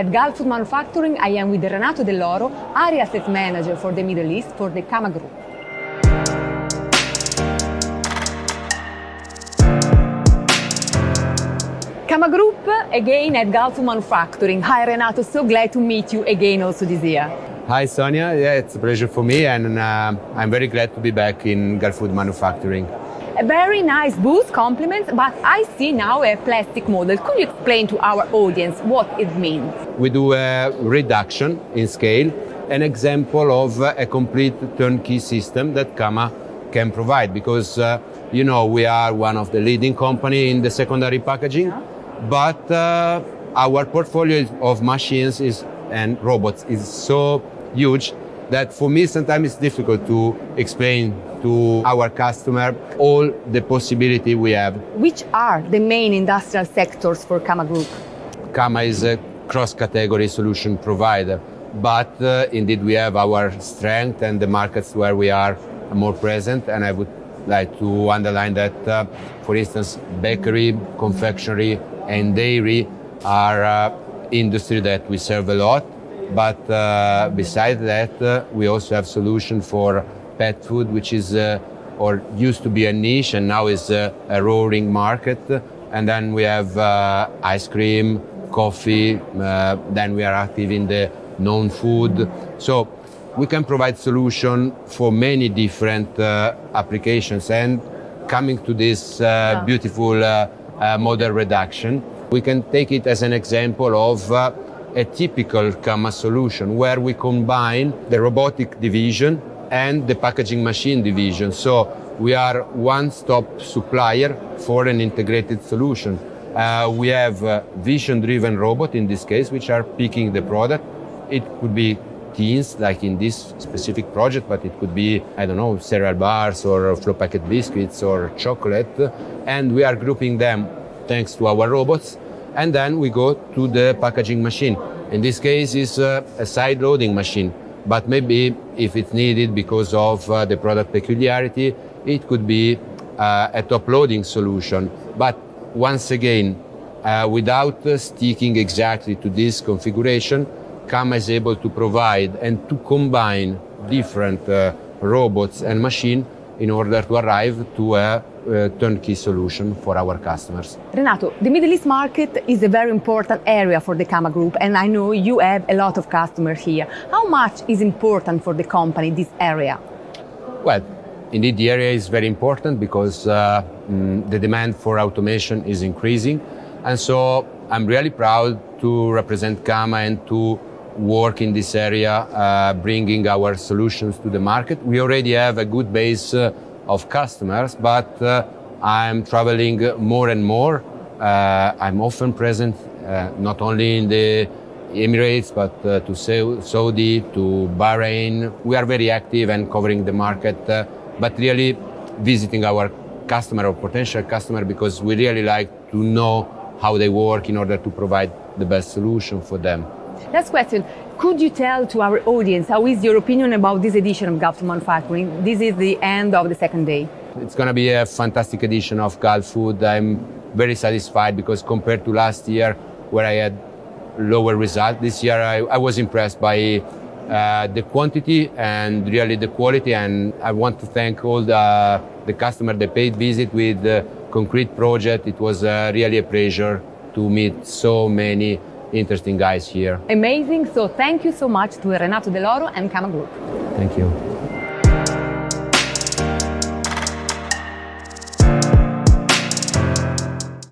At Gulfood Manufacturing, I am with Renato Dell'Oro, Area Asset Manager for the Middle East for the Cama Group. Cama Group again at Gulfood Manufacturing. Hi Renato, so glad to meet you again also this year. Hi Sonia, yeah, it's a pleasure for me, and uh, I'm very glad to be back in Gulfood Manufacturing. A very nice booth, compliments, but I see now a plastic model. Could you explain to our audience what it means? We do a reduction in scale, an example of a complete turnkey system that Cama can provide because uh, you know we are one of the leading company in the secondary packaging, yeah. but uh, our portfolio of machines is and robots is so huge that for me sometimes it's difficult to explain to our customer all the possibility we have. Which are the main industrial sectors for Cama Group? Cama is a cross-category solution provider, but uh, indeed we have our strength and the markets where we are more present, and I would like to underline that, uh, for instance, bakery, confectionery, and dairy are uh, industry that we serve a lot but uh, besides that, uh, we also have solution for pet food, which is uh, or used to be a niche and now is a roaring market. And then we have uh, ice cream, coffee. Uh, then we are active in the non-food. So we can provide solution for many different uh, applications. And coming to this beautiful model reduction, we can take it as an example of a typical Cama solution where we combine the robotic division and the packaging machine division. So we are one-stop supplier for an integrated solution. Uh, we have vision-driven robot in this case, which are picking the product. It could be teens, like in this specific project, but it could be, I don't know, cereal bars or flow packet biscuits or chocolate. And we are grouping them thanks to our robots and then we go to the packaging machine. In this case, it's uh, a side loading machine, but maybe if it's needed because of uh, the product peculiarity, it could be uh, a top loading solution. But once again, uh, without uh, sticking exactly to this configuration, Cama is able to provide and to combine different robots and machine in order to arrive to a uh, turnkey solution for our customers. Renato, the Middle East market is a very important area for the Cama Group, and I know you have a lot of customers here. How much is important for the company, this area? Well, indeed, the area is very important because uh, mm, the demand for automation is increasing. And so I'm really proud to represent Cama and to work in this area, uh, bringing our solutions to the market. We already have a good base uh, of customers, but uh, I'm traveling more and more. I'm often present not only in the Emirates, but uh, to Saudi, to Bahrain. We are very active and covering the market, uh, but really visiting our customer or potential customer because we really like to know how they work in order to provide the best solution for them. Last question. Could you tell to our audience how is your opinion about this edition of Gulf Manufacturing? This is the end of the second day. It's going to be a fantastic edition of Gulfood. I'm very satisfied because compared to last year, where I had lower result, this year I, I was impressed by uh, the quantity and really the quality. And I want to thank all the, the customer that paid visit with the concrete project. It was uh, really a pleasure to meet so many interesting guys here. Amazing. So thank you so much to Renato Dell'Oro and Cama Group. Thank you.